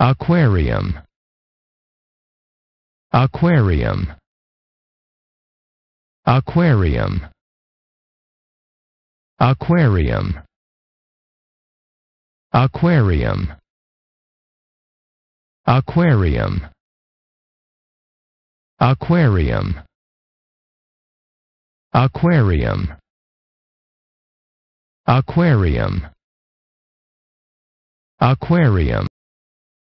aquarium aquarium aquarium aquarium aquarium aquarium aquarium aquarium aquarium aquarium